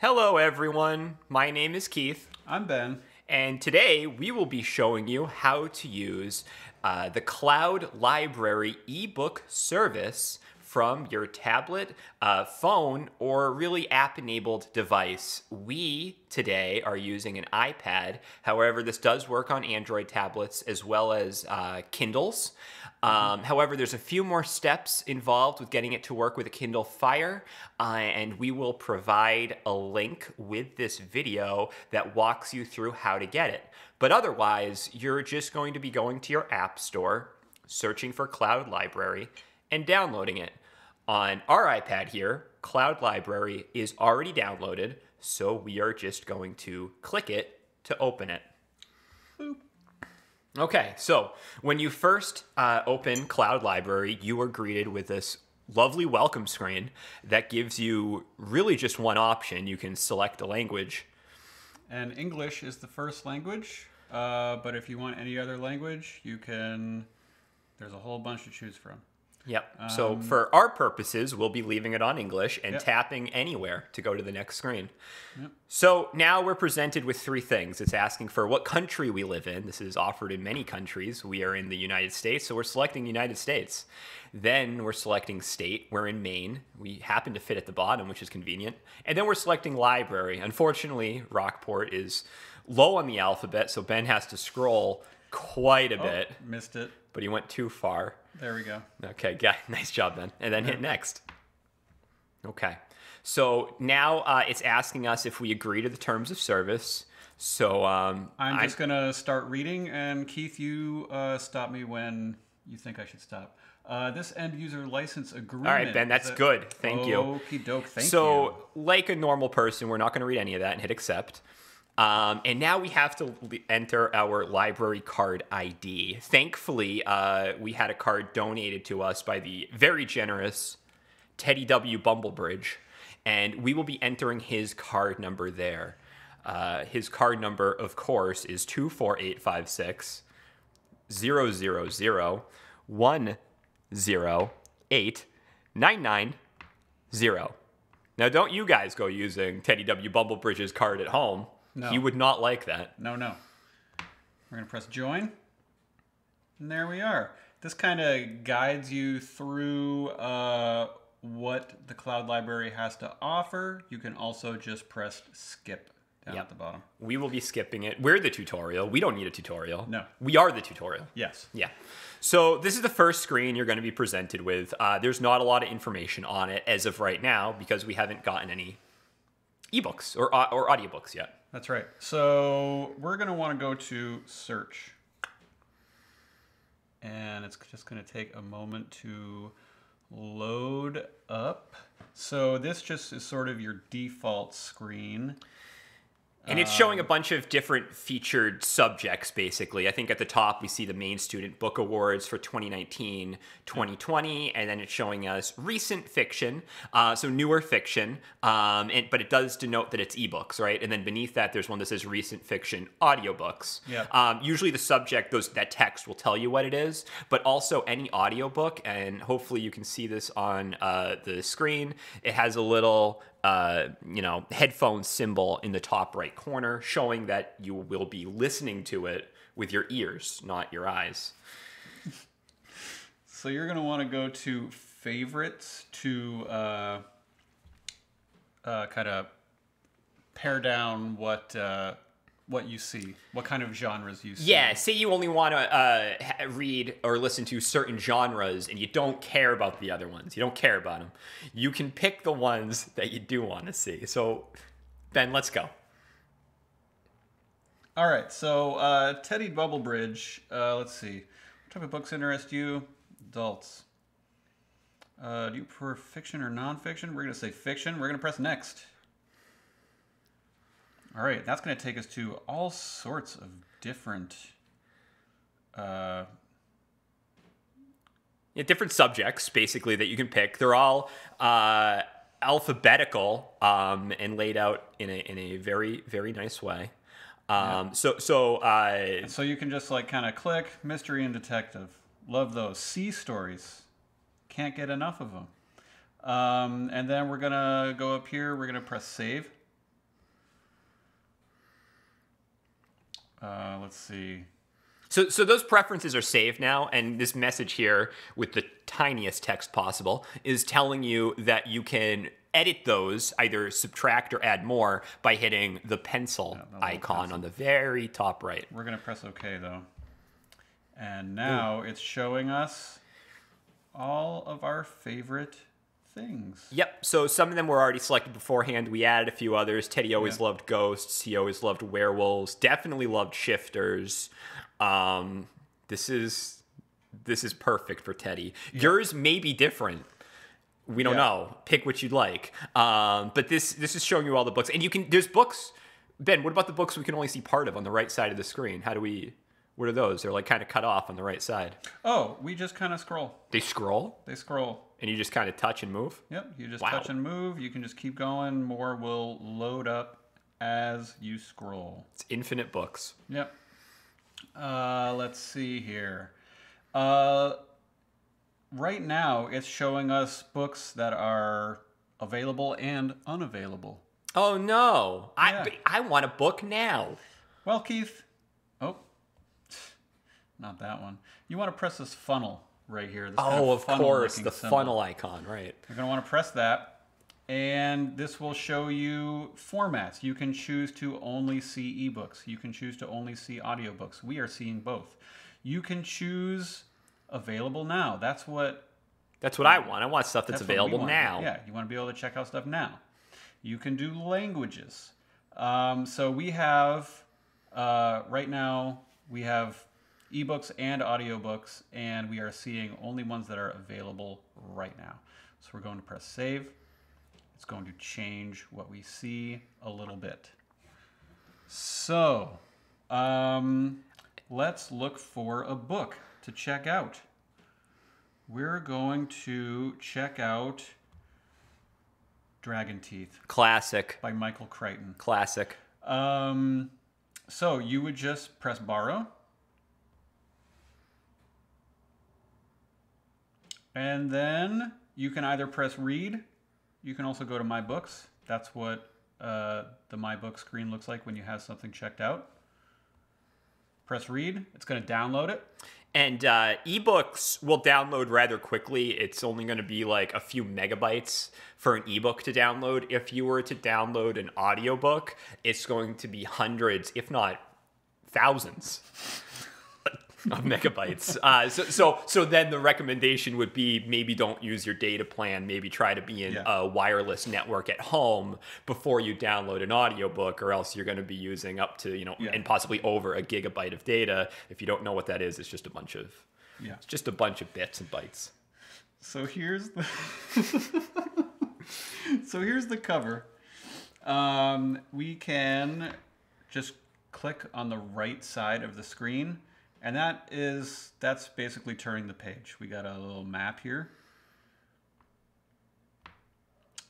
Hello, everyone. My name is Keith, I'm Ben. and today we will be showing you how to use uh, the Cloud Library ebook service from your tablet, uh, phone, or really app enabled device. We today are using an iPad. However, this does work on Android tablets as well as uh, Kindles. Um, however, there's a few more steps involved with getting it to work with a Kindle Fire, uh, and we will provide a link with this video that walks you through how to get it. But otherwise, you're just going to be going to your App Store, searching for Cloud Library, and downloading it. On our iPad here, Cloud Library is already downloaded, so we are just going to click it to open it. Okay, so when you first uh, open Cloud Library, you are greeted with this lovely welcome screen that gives you really just one option. You can select a language. And English is the first language, uh, but if you want any other language, you can. There's a whole bunch to choose from. Yep. so um, for our purposes, we'll be leaving it on English and Yep. tapping anywhere to go to the next screen. So now we're presented with three things. It's asking for what country we live in. This is offered in many countries. We are in the United States, so we're selecting United States. Then we're selecting state. We're in Maine. We happen to fit at the bottom, which is convenient. And then we're selecting library. Unfortunately, Rockport is low on the alphabet, so Ben has to scroll quite a Oh, bit, missed it. But he went too far. There we go. Okay, yeah, nice job, then. And then hit next. Okay. So now uh, it's asking us if we agree to the terms of service. So um, I'm just gonna start reading, and Keith, you uh, stop me when you think I should stop. Uh, this end user license agreement. all right, Ben, that's a- good. Thank you. Okie doke. Thank so, you. So, like a normal person, we're not going to read any of that and hit accept. Um, and now we have to enter our library card ID. Thankfully, uh, we had a card donated to us by the very generous Teddy W. Bumblebridge, and we will be entering his card number there. Uh, his card number, of course, is 24856 000 108 990. Now, don't you guys go using Teddy W. Bumblebridge's card at home. No. He would not like that. No, no. We're gonna press join, and there we are. This kind of guides you through uh, what the cloud library has to offer. You can also just press skip down Yep. at the bottom. We will be skipping it. We're the tutorial. We don't need a tutorial. No. We are the tutorial. Yes. Yeah. So this is the first screen you're going to be presented with. Uh, there's not a lot of information on it as of right now because we haven't gotten any ebooks or, or audiobooks yet. That's right. So we're gonna want to go to search, and it's just gonna take a moment to load up. So this just is sort of your default screen. And it's showing a bunch of different featured subjects, basically. I think at the top we see the Maine student book awards for 2019 2020, and then it's showing us recent fiction, uh, so newer fiction, um, and, but it does denote that it's ebooks, right? And then beneath that, there's one that says recent fiction audiobooks. Yeah. Um, usually the subject, those that text will tell you what it is, but also any audiobook, and hopefully you can see this on uh, the screen. It has a little, uh, you know, headphone symbol in the top right corner, showing that you will be listening to it with your ears, not your eyes. So you're gonna want to go to favorites to uh, uh, kind of pare down what uh, what you see, what kind of genres you see. Yeah, say you only want to uh, read or listen to certain genres and you don't care about the other ones. You don't care about them. You can pick the ones that you do want to see. So, Ben, let's go. All right, so uh, Teddy Bumblebridge. Uh, let's see. What type of books interest you? Adults. Uh, do you prefer fiction or nonfiction? We're going to say fiction. We're going to press next. All right, that's going to take us to all sorts of different. Uh, Yeah, different subjects, basically, that you can pick. They're all uh, alphabetical um, and laid out in a, in a very, very nice way. Um, So, so uh, so you can just like kind of click mystery and detective. Love those sea stories. Can't get enough of them. Um, and then we're gonna go up here. We're gonna press save. Uh, let's see. So, so those preferences are saved now, and this message here with the tiniest text possible is telling you that you can edit those, either subtract or add more, by hitting the pencil the icon pencil. on the very top right. We're gonna press OK though. And now it's showing us all of our favorite things. Yep. So some of them were already selected beforehand. We added a few others. Teddy always Yeah. loved ghosts. He always loved werewolves. Definitely loved shifters. Um, this is this is perfect for Teddy. Yours may be different. We don't Yeah. know. Pick what you'd like. Um, but this this is showing you all the books, and you can. There's books. Ben, what about the books we can only see part of on the right side of the screen? How do we? What are those? They're like kind of cut off on the right side. Oh, we just kind of scroll. They scroll, They scroll. and you just kind of touch and move. Yep, you just Wow. touch and move. You can just keep going. More will load up as you scroll. It's infinite books. Yep. Uh, let's see here. Uh, right now, it's showing us books that are available and unavailable. Oh no! I I want a book now. Well, Keith. Oh, not that one. You want to press this funnel right here. This kind Oh, of course, the symbol. funnel icon, right? You're going to want to press that, and this will show you formats. You can choose to only see ebooks. You can choose to only see audiobooks. We are seeing both. You can choose available now. That's what That's what I want. I want stuff that's, that's available now. Yeah, you want to be able to check out stuff now. You can do languages. Um, so we have uh, right now we have ebooks and audiobooks, and we are seeing only ones that are available right now. So we're going to press save. It's going to change what we see a little bit. So um, let's look for a book to check out. We're going to check out Dragon Teeth Classic, by Michael Crichton. classic. Um, so you would just press borrow. And then you can either press read. You can also go to my books. That's what uh, the my book screen looks like when you have something checked out. Press read. It's going to download it. And uh, ebooks will download rather quickly. It's only going to be like a few megabytes for an ebook to download. If you were to download an audiobook, it's going to be hundreds, if not thousands. Of megabytes. Uh, so, so, so then the recommendation would be maybe don't use your data plan. Maybe try to be in Yeah. a wireless network at home before you download an audiobook, or else you're going to be using up to you know Yeah. and possibly over a gigabyte of data. If you don't know what that is, it's just a bunch of Yeah. it's just a bunch of bits and bytes. So here's the So here's the cover. Um, we can just click on the right side of the screen and that is that's basically turning the page. We got a little map here.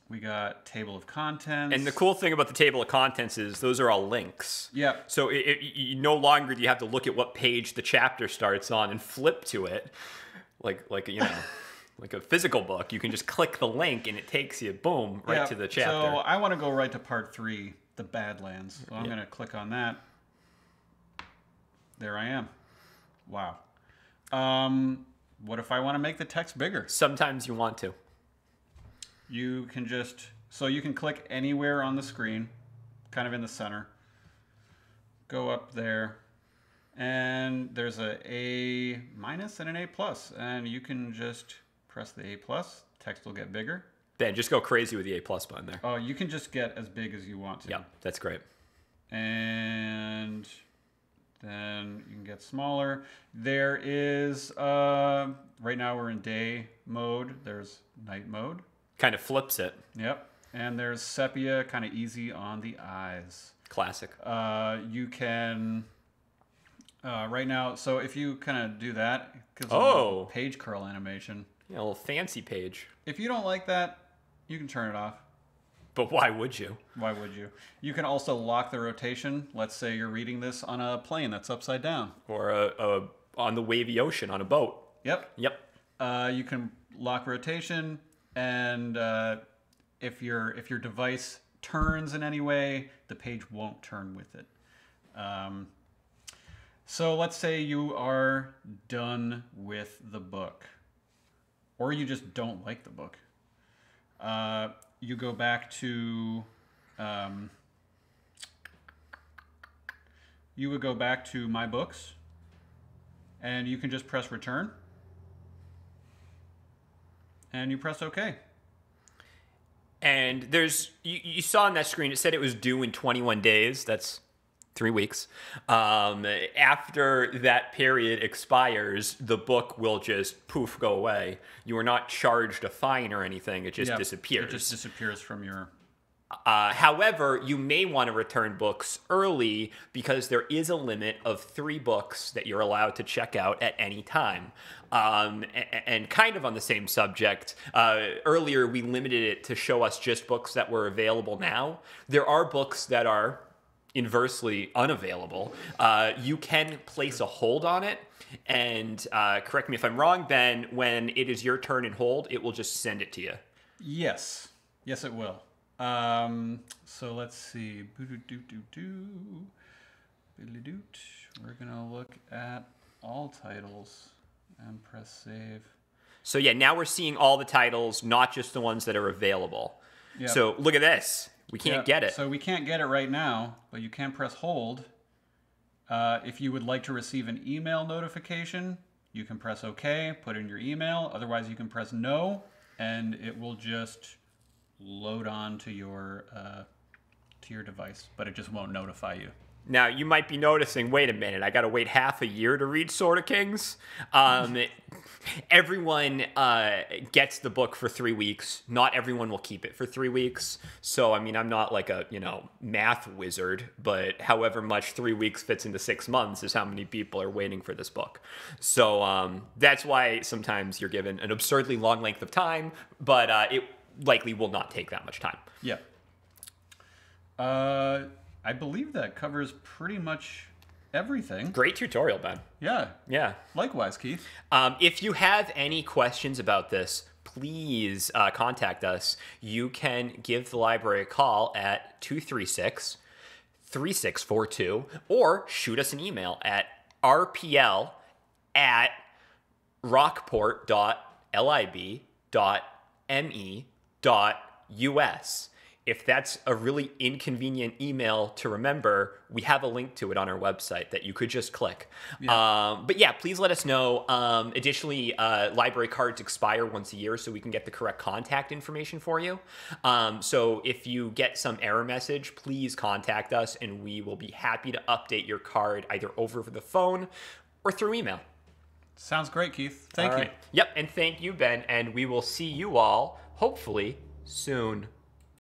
We got table of contents. And the cool thing about the table of contents is those are all links. Yep. So it, it, you no longer do you have to look at what page the chapter starts on and flip to it, like like you know, like a physical book. You can just click the link and it takes you boom right Yep. to the chapter. So I want to go right to part three, the Badlands. So I'm going to click on that. There I am. Wow. Um, what if I want to make the text bigger? Sometimes you want to. You can just so you can click anywhere on the screen, kind of in the center. Go up there, and there's a A minus and an A plus, and you can just press the A plus. Text will get bigger. Then just go crazy with the A plus button there. Oh, you can just get as big as you want to. Yeah, that's great. and then you can get smaller. There is uh, right now we're in day mode. There's night mode. Kind of flips it. Yep, and there's sepia, kind of easy on the eyes. Classic. Uh, you can uh, right now. So if you kind of do that, gives Oh. page curl animation. Yeah, a little fancy page. If you don't like that, you can turn it off. But why would you? Why would you? You can also lock the rotation. Let's say you're reading this on a plane that's upside down. Or a, a on the wavy ocean on a boat. Yep. Yep. Uh, you can lock rotation, and uh, if your if your device turns in any way, the page won't turn with it. Um, So let's say you are done with the book, or you just don't like the book. Uh, you go back to. Um, you would go back to my books, and you can just press return, and you press OK. And there's you, you saw on that screen it said it was due in 21 days. That's three weeks. Um, after that period expires, the book will just poof go away. You are not charged a fine or anything. It just Yeah, disappears. It just disappears from your. Uh, however, you may want to return books early because there is a limit of three books that you're allowed to check out at any time. Um, and, kind of on the same subject, uh, earlier we limited it to show us just books that were available now. There are books that are inversely unavailable. Uh, you can place a hold on it. And uh, correct me if I'm wrong, Ben, when it is your turn and hold, it will just send it to you. Yes. Yes, it will. Um, so let's see. We're going to look at all titles and press save. So yeah, now we're seeing all the titles, not just the ones that are available. Yep. So look at this. We can't Yeah, get it. So we can't get it right now, but you can press hold. Uh, if you would like to receive an email notification, you can press OK, put in your email. Otherwise, you can press no, and it will just load on to your uh, to your device, but it just won't notify you. Now you might be noticing. Wait a minute. I got to wait half a year to read Sword of Kings. Um, everyone uh, gets the book for three weeks. Not everyone will keep it for three weeks. So I mean, I'm not like a you know math wizard, but however much three weeks fits into six months is how many people are waiting for this book. So um, that's why sometimes you're given an absurdly long length of time, but uh, it likely will not take that much time. Yeah. Uh, I believe that covers pretty much everything. Great tutorial, Ben. Yeah. Yeah. Likewise, Keith. Um, if you have any questions about this, please uh, contact us. You can give the library a call at 236 3642 or shoot us an email at rpl at rockport.lib.me.us. If that's a really inconvenient email to remember, we have a link to it on our website that you could just click. Um, but yeah, please let us know. Um, additionally, uh, library cards expire once a year, so we can get the correct contact information for you. Um, so if you get some error message, please contact us, and we will be happy to update your card either over the phone or through email. Sounds great, Keith. Thank All you. right. Yep, and thank you, Ben, and we will see you all hopefully soon.